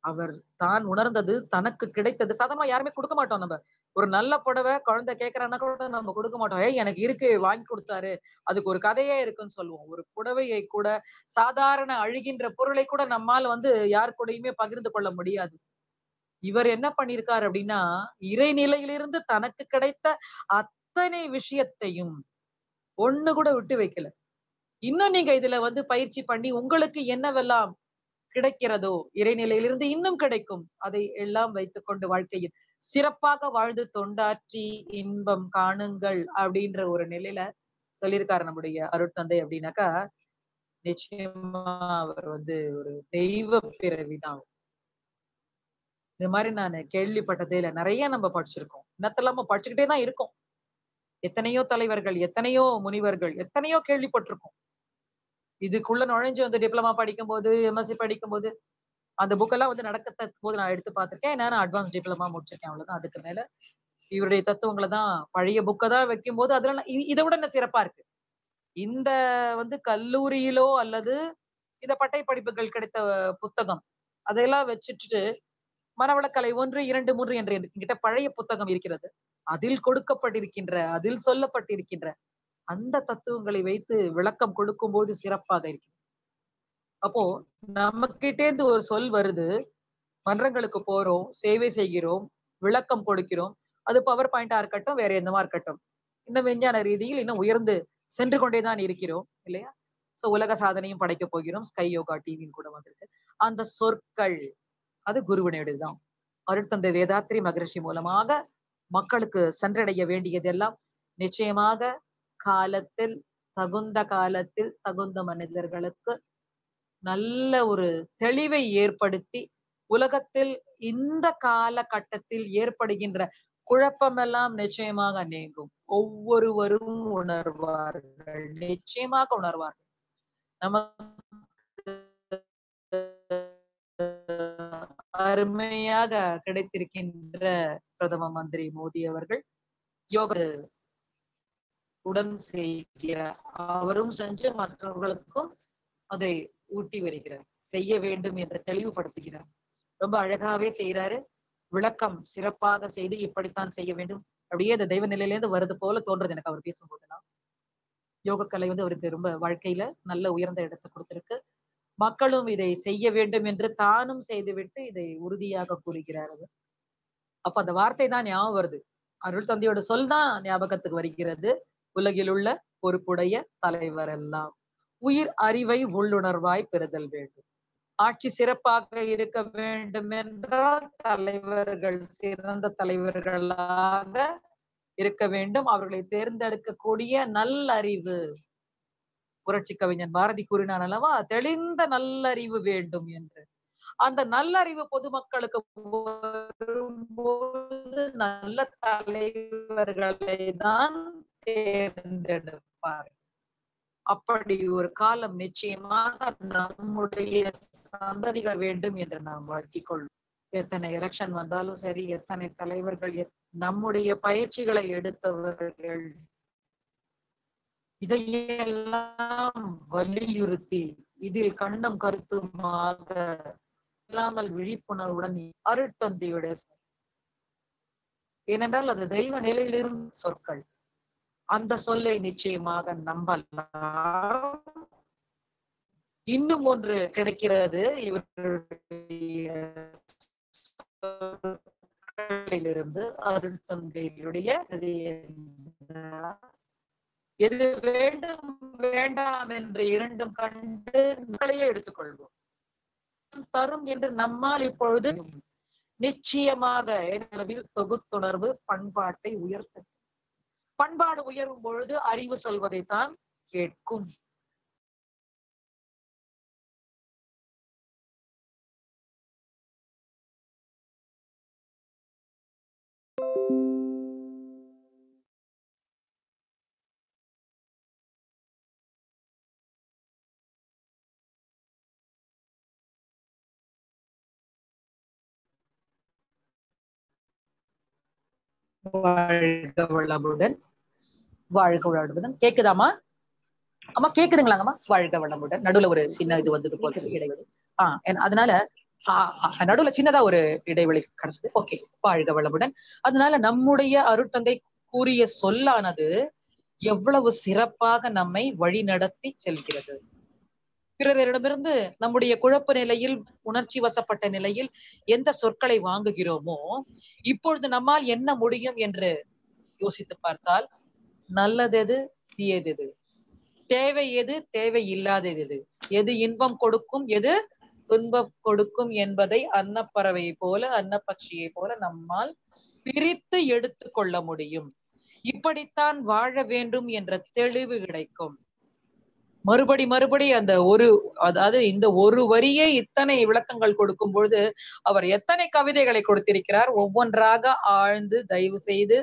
அவர் தான் உணர்ந்தது தனக்கு கிடைத்தது. சாதாரணமா யாருமே கொடுக்க மாட்டோம் நம்ம. ஒரு நல்ல புடவை குழந்தை கேட்கறான்னா கூட நம்ம கொடுக்க மாட்டோம். ஏய் எனக்கு இருக்கு வாங்கி கொடுத்தாரு. அதுக்கு ஒரு கதையே இருக்குன்னு சொல்லுவோம். ஒரு புடவையை கூட சாதாரண அழுகின்ற பொருளை கூட நம்மால் வந்து யார் கூடயுமே பகிர்ந்து கொள்ள முடியாது. இவர் என்ன பண்ணிருக்காரு அப்படின்னா இறைநிலையிலிருந்து தனக்கு கிடைத்த அத்தனை விஷயத்தையும் ஒண்ணு கூட விட்டு வைக்கல. இன்னும் நீங்க இதுல வந்து பயிற்சி பண்ணி உங்களுக்கு என்னவெல்லாம் கிடைக்கிறதோ இறைநிலையிலிருந்து இன்னும் கிடைக்கும் அதை எல்லாம் வைத்துக்கொண்டு வாழ்க்கையில் சிறப்பாக வாழ்ந்து தொண்டாற்றி இன்பம் காணுங்கள் அப்படின்ற ஒரு நிலையில சொல்லியிருக்காரு நம்முடைய அருட்தந்தை அப்படின்னாக்கா நிச்சயமா அவர் வந்து ஒரு தெய்வ பிறவிதான். இந்த மாதிரி நான் கேள்விப்பட்டதே இல்லை. நிறைய நம்ம படிச்சிருக்கோம். இன்னத்தெல்லாம படிச்சுக்கிட்டே தான் இருக்கோம். எத்தனையோ தலைவர்கள் எத்தனையோ முனிவர்கள் எத்தனையோ கேள்விப்பட்டிருக்கோம். இதுக்குள்ள நுழைஞ்சு வந்து டிப்ளமா படிக்கும் போது எம்எஸ்சி படிக்கும் போது அந்த புக்கெல்லாம் வந்து நடக்க போது நான் எடுத்து பார்த்துருக்கேன். நான் அட்வான்ஸ் டிப்ளமா முடிச்சிருக்கேன் அவ்வளவுதான். அதுக்கு மேல இவருடைய தத்துவங்களை தான் பழைய புக்கை தான் வைக்கும் போது அதுல இதை விட என்ன சிறப்பா இருக்கு. இந்த வந்து கல்லூரியிலோ அல்லது இந்த பட்டை படிப்புகள் கிடைத்த புத்தகம் அதையெல்லாம் வச்சுட்டு மனவளக்கலை ஒன்று இரண்டு மூன்று என்று என்கிட்ட பழைய புத்தகம் இருக்கிறது. அதில் கொடுக்கப்பட்டிருக்கின்ற அதில் சொல்லப்பட்டிருக்கின்ற அந்த தத்துவங்களை வைத்து விளக்கம் கொடுக்கும் போது சிறப்பாக இருக்கு அப்போ நம்ம கிட்டேந்து ஒரு சொல் வருது. மன்றங்களுக்கு போறோம் சேவை செய்கிறோம் விளக்கம் கொடுக்கிறோம். அது பவர் பாயிண்டா இருக்கட்டும் வேற என்னமா இருக்கட்டும். இன்னும் விஞ்ஞான ரீதியில் இன்னும் உயர்ந்து சென்று கொண்டேதான் இருக்கிறோம் இல்லையா? சோ உலக சாதனையும் படைக்க போகிறோம். ஸ்கை யோகா டிவின்னு கூட வந்திருக்கு. அந்த சொற்கள் அது குருவினுடையதுதான். அருட்தந்தை வேதாத்ரி மகரிஷி மூலமாக மக்களுக்கு சென்றடைய வேண்டியதெல்லாம் நிச்சயமாக காலத்தில் தகுந்த காலத்தில் தகுந்த மனிதர்களுக்கு நல்ல ஒரு தெளிவை ஏற்படுத்தி உலகத்தில் இந்த காலகட்டத்தில் ஏற்படுகின்ற குழப்பமெல்லாம் நிச்சயமாக நீங்கும். ஒவ்வொருவரும் உணர்வார்கள். நிச்சயமாக உணர்வார்கள். நமக்கு அருமையாக கிடைத்திருக்கின்ற பிரதம மந்திரி மோடி அவர்கள் யோக உடன் செய்கிறார் அவரும் செஞ்சு மற்றவர்களுக்கும் அதை ஊட்டி வருகிறார். செய்ய வேண்டும் என்று தெளிவுபடுத்துகிறார். ரொம்ப அழகாவே செய்யறாரு விளக்கம் சிறப்பாக செய்து இப்படித்தான் செய்ய வேண்டும். அப்படியே அந்த தெய்வ நிலையிலேருந்து வருது போல தோன்றது எனக்கு அவர் பேசும்போதெல்லாம். யோகக்கலை வந்து அவருக்கு ரொம்ப வாழ்க்கையில நல்ல உயர்ந்த இடத்தை கொடுத்திருக்கு. மக்களும் இதை செய்ய வேண்டும் என்று தானும் செய்துவிட்டு இதை உறுதியாக கூறுகிறார் அவர். அப்ப அந்த வார்த்தை தான் ஞாபகம் வருது. அருள் தந்தையோட சொல் தான் ஞாபகத்துக்கு வருகிறது. உலகில் உள்ள பொறுப்புடைய தலைவர் எல்லாம். உயிர் அறிவை உள்ளுணர்வாய் பெறுதல் வேண்டும். ஆட்சி சிறப்பாக இருக்க வேண்டும் என்றால் தலைவர்கள் சிறந்த தலைவர்களாக இருக்க வேண்டும். அவர்களை தேர்ந்தெடுக்கக்கூடிய நல்லறிவு புரட்சி கவிஞன் பாரதி கூறினான் அல்லவா? தெளிந்த நல்லறிவு வேண்டும் என்று. அந்த நல்லறிவு பொதுமக்களுக்கு வரும்போது நல்ல தலைவர்களை தான் தேர்ந்தெடுப்பார் அப்படி ஒரு காலம் நிச்சயமாக நம்முடைய சந்ததிகள் வேண்டும் என்று நாம் வாழ்த்திக் கொள்வோம். எத்தனை எலெக்ஷன் வந்தாலும் சரி எத்தனை தலைவர்கள் எத்- நம்முடைய பயிற்சிகளை எடுத்தவர்கள் இதையெல்லாம் வலியுறுத்தி இதில் கண்டம் கருத்துமாக இல்லாமல் விழிப்புணர்வுடன் அருட்தந்தையுடைய ஏனென்றால் அது தெய்வ நிலையிலிருந்து சொற்கள். அந்த சொல்லை நிச்சயமாக நம்பலாம். இன்னும் ஒன்று கிடைக்கிறது இவருடைய சொல்லிலிருந்து எது வேண்டும் வேண்டாம் என்று இரண்டும் கண்டு நம்மளையே எடுத்துக்கொள்வோம். தரும் என்று நம்மால் இப்பொழுது நிச்சயமாக அளவில் தொகுத்துணர்வு பண்பாட்டை உயர்த்த பண்பாடு உயரும் பொழுது அறிவு சொல்வதைத்தான் கேட்கும். வாழ்க வளமுடன் வாழ்க வளமுடன் கேக்குதாமா அம்மா கேக்குதுங்களாங்கம்மா? வாழ்க வளமுடன் நடுவுல ஒரு சின்ன இது வந்தது போல இடைவெளி. ஆஹ் அதனால நடுவுல சின்னதா ஒரு இடைவெளி கிடைச்சது. ஓகே வாழ்க வளமுடன் அதனால நம்முடைய அருட்தந்தை கூறிய சொல்லானது எவ்வளவு சிறப்பாக நம்மை வழி நடத்தி செல்கிறது. பிறரிடமிருந்து நம்முடைய குழப்ப நிலையில் உணர்ச்சி வசப்பட்ட நிலையில் எந்த சொற்களை வாங்குகிறோமோ இப்பொழுது நம்மால் என்ன முடியும் என்று யோசித்து பார்த்தால் நல்லதெது தீயதெது. தேவை எது தேவை இல்லாதது எது எது இன்பம் கொடுக்கும் எது துன்பம் கொடுக்கும் என்பதை அன்னப்பறவையை போல அன்னப்பட்சியை போல நம்மால் பிரித்து எடுத்து கொள்ள முடியும். இப்படித்தான் வாழ வேண்டும் என்ற தெளிவு கிடைக்கும். மறுபடி மறுபடி அந்த ஒரு அதாவது இந்த ஒரு வரியே இத்தனை விளக்கங்கள் கொடுக்கும் பொழுது அவர் எத்தனை கவிதைகளை கொடுத்திருக்கிறார்? ஒவ்வொன்றாக ஆழ்ந்து தயவு செய்து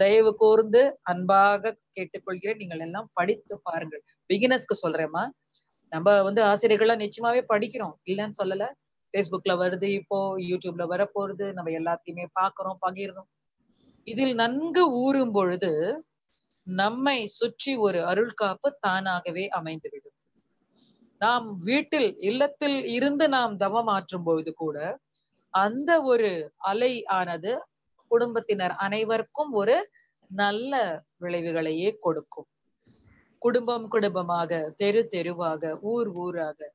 தயவு கூர்ந்து அன்பாக கேட்டுக்கொள்கிறேன். நீங்கள் எல்லாம் படித்து பாருங்கள். பிகினர்ஸ்க்கு சொல்றேம்மா. நம்ம வந்து ஆசிரியர்கள்லாம் நிச்சயமாவே படிக்கிறோம். இல்லைன்னு சொல்லல. ஃபேஸ்புக்ல வருது இப்போ யூடியூப்ல வர போறது நம்ம எல்லாத்தையுமே பாக்குறோம் பகிர்றோம். இதில் நன்கு ஊறும் பொழுது நம்மை சுற்றி ஒரு அருள் காப்பு தானாகவே அமைந்துவிடும். நாம் வீட்டில் இல்லத்தில் இருந்து நாம் தவம் ஆற்றும் பொழுது கூட அந்த ஒரு அலை ஆனது குடும்பத்தினர் அனைவருக்கும் ஒரு நல்ல விளைவுகளையே கொடுக்கும். குடும்பம் குடும்பமாக தெரு தெருவாக ஊர் ஊராக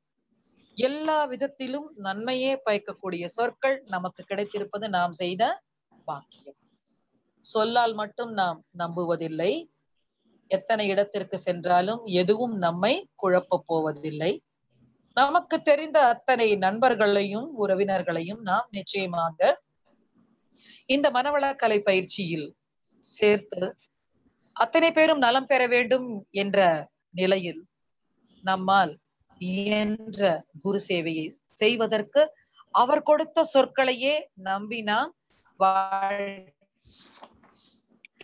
எல்லா விதத்திலும் நன்மையே பயக்கக்கூடிய சொற்கள் நமக்கு கிடைத்திருப்பது நாம் செய்த பாக்கியம். சொல்லால் மட்டும் நாம் நம்புவதில்லை. எத்தனை இடத்திற்கு சென்றாலும் எதுவும் நம்மை குழப்ப போவதில்லை. நமக்கு தெரிந்த அத்தனை நண்பர்களையும் உறவினர்களையும் நாம் நிச்சயமாக இந்த மனவளக்கலை பயிற்சியில் சேர்த்து அத்தனை பேரும் நலம் பெற வேண்டும் என்ற நிலையில் நம்மால் இயன்ற குரு சேவையை செய்வதற்கு அவர் கொடுத்த சொற்களையே நம்பி நாம்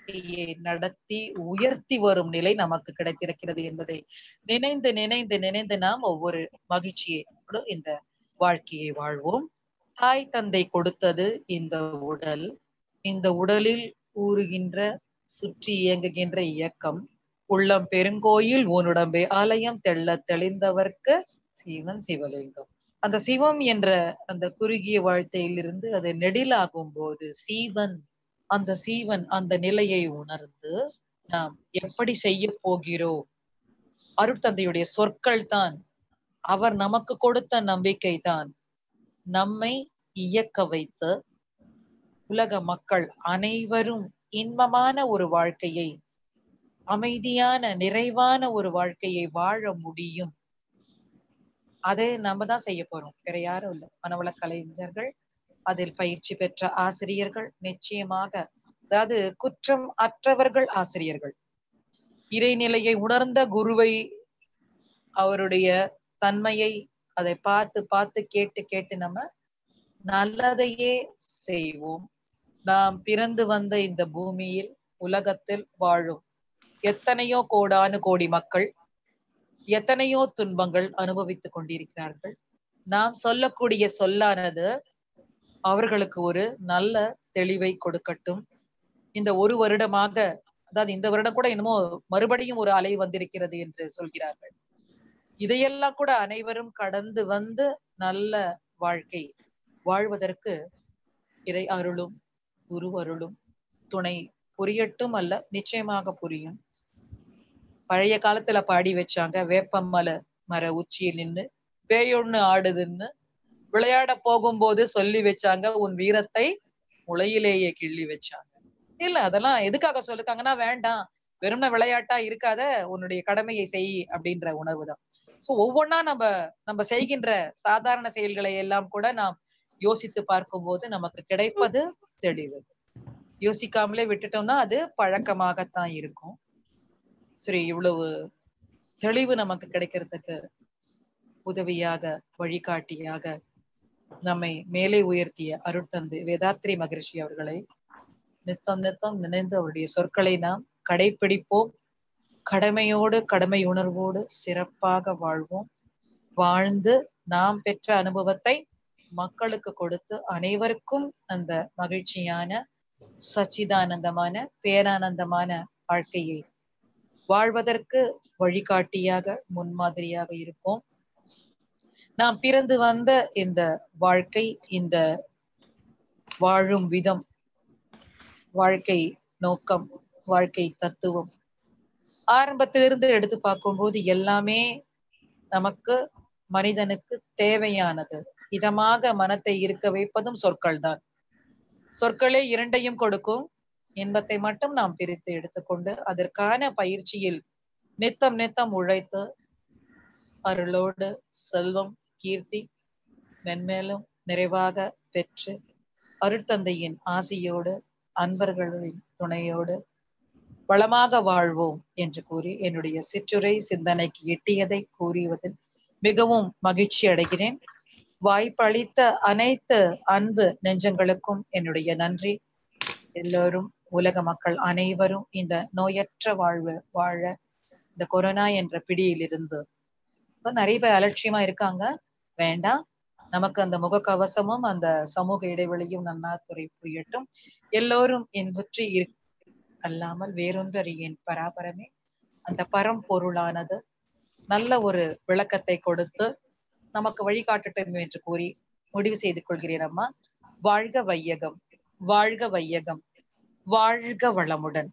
வாழ்க்கையை நடத்தி உயர்த்தி வரும் நிலை நமக்கு கிடைத்திருக்கிறது என்பதை நினைந்து நினைந்து நினைந்து நாம் ஒவ்வொரு மகிழ்ச்சியோடு இந்த வாழ்க்கையை வாழ்வோம். தாய் தந்தை கொடுத்தது இந்த உடல். இந்த உடலில் ஊறுகின்ற சுற்றி இயங்குகின்ற இயக்கம். உள்ளம் பெருங்கோயில் உன்னுடம்பே ஆலயம் தெள்ள தெளிந்தவர்க்கு சிவன் சிவலிங்கம். அந்த சிவம் என்ற அந்த குறுகிய வாழ்த்தையிலிருந்து அது நெடிலாகும் போது சீவன் அந்த சீவன் அந்த நிலையை உணர்ந்து நாம் எப்படி செய்ய போகிறோம் அருட்தந்தையுடைய சொற்கள் தான் அவர் நமக்கு கொடுத்த நம்பிக்கை தான் நம்மை இயக்க வைத்து உலக மக்கள் அனைவரும் இன்பமான ஒரு வாழ்க்கையை அமைதியான நிறைவான ஒரு வாழ்க்கையை வாழ முடியும். அதை நம்ம தான் செய்ய போறோம். வேற யாரும் இல்லை. மனவள கலைஞர்கள் அதில் பயிற்சி பெற்ற ஆசிரியர்கள் நிச்சயமாக அதாவது குற்றம் அற்றவர்கள் ஆசிரியர்கள். இறைநிலையை உணர்ந்த குருவை அவருடைய தன்மையை அதை பார்த்து பார்த்து கேட்டு கேட்டு நம்ம நல்லதையே செய்வோம். நாம் பிறந்து வந்த இந்த பூமியில் உலகத்தில் வாழும் எத்தனையோ கோடானு கோடி மக்கள் எத்தனையோ துன்பங்கள் அனுபவித்துக் கொண்டிருக்கிறார்கள். நாம் சொல்லக்கூடிய சொல்லானது அவர்களுக்கு ஒரு நல்ல தெளிவை கொடுக்கட்டும். இந்த ஒரு வருடமாக அதாவது இந்த வருடம் கூட என்னமோ மறுபடியும் ஒரு அலை வந்திருக்கிறது என்று சொல்கிறார்கள். இதையெல்லாம் கூட அனைவரும் கடந்து வந்து நல்ல வாழ்க்கை வாழ்வதற்கு இறை அருளும் குரு அருளும் துணை புரியட்டும் அல்ல நிச்சயமாக புரியும். பழைய காலத்துல பாடி வச்சாங்க வேப்பம் மலை மர உச்சியில் நின்னு பேயொன்னு ஆடுதுன்னு விளையாட போகும்போது சொல்லி வச்சாங்க உன் வீரத்தை முளையிலேயே கிள்ளி வச்சாங்க. இல்ல அதெல்லாம் எதுக்காக சொல்லிருக்காங்கன்னா வேண்டாம் வெறும்ன விளையாட்டா இருக்காத உன்னுடைய கடமையை செய் அப்படின்ற உணர்வு தான். சோ ஒவ்வொன்னா நம்ம நம்ம செய்கின்ற சாதாரண செயல்களை எல்லாம் கூட நாம் யோசித்து பார்க்கும்போது நமக்கு கிடைப்பது தெளிவு. யோசிக்காமலே விட்டுட்டோம்னா அது பழக்கமாகத்தான் இருக்கும். சரி இவ்வளவு தெளிவு நமக்கு கிடைக்கிறதுக்கு உதவியாக வழிகாட்டியாக நம்மை மேலே உயர்த்திய அருட்தந்தை வேதாத்ரி மகரிஷி அவர்களை நித்தம் நித்தம் நினைந்து அவருடைய சொற்களை நாம் கடைபிடிப்போம் கடமையோடு கடமை உணர்வோடு சிறப்பாக வாழ்வோம். வாழ்ந்து நாம் பெற்ற அனுபவத்தை மக்களுக்கு கொடுத்து அனைவருக்கும் அந்த மகிழ்ச்சியான சச்சிதானந்தமான பேரானந்தமான வாழ்க்கையை வாழ்வதற்கு வழிகாட்டியாக முன்மாதிரியாக இருப்போம். நாம் பிறந்து வந்த இந்த வாழ்க்கை இந்த வாழும் விதம் வாழ்க்கை நோக்கம் வாழ்க்கை தத்துவம். ஆரம்பத்திலிருந்து எடுத்து பார்க்கும்போது எல்லாமே நமக்கு மனிதனுக்கு தேவையானது. இதமாக மனத்தை இருக்க வைப்பதும் சொற்கள் தான் சொற்களே இரண்டையும் கொடுக்கும். இன்பத்தை மட்டும் நாம் பிரித்து எடுத்துக்கொண்டு அதற்கான பயிற்சியில் நித்தம் நித்தம் உழைத்து அருளோடு செல்வம். கீர்த்தி மென்மேலும் நிறைவாக பெற்று அருட்தந்தையின் ஆசியோடு அன்பர்களின் துணையோடு வளமாக வாழ்வோம் என்று கூறி என்னுடைய சிற்றுரை சிந்தனைக்கு எட்டியதை கூறியதில் மிகவும் மகிழ்ச்சி அடைகிறேன். வாய்ப்பளித்த அனைத்து அன்பு நெஞ்சங்களுக்கும் என்னுடைய நன்றி. எல்லோரும் உலக மக்கள் அனைவரும் இந்த நோயற்ற வாழ்வு வாழ இந்த கொரோனா என்ற பிடியிலிருந்து இப்ப நிறைய பேர் அலட்சியமா இருக்காங்க. வேண்டாம். நமக்கு அந்த முகக்கவசமும் அந்த சமூக இடைவெளியும் நன்னா துறை புரியட்டும். எல்லோரும் என்பற்றி அல்லாமல் வேறொன்றறியேன். பராபரமே. அந்த பரம்பொருளானது நல்ல ஒரு விளக்கத்தை கொடுத்து நமக்கு வழிகாட்டட்டும் என்று கூறி முடிவு செய்து கொள்கிறேன் அம்மா. வாழ்க வையகம். வாழ்க வையகம். வாழ்க வளமுடன்.